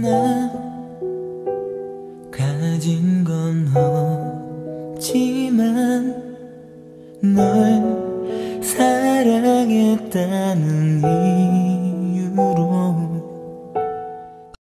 나 가진 건 없지만 널 사랑했다는 이유로